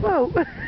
Whoa!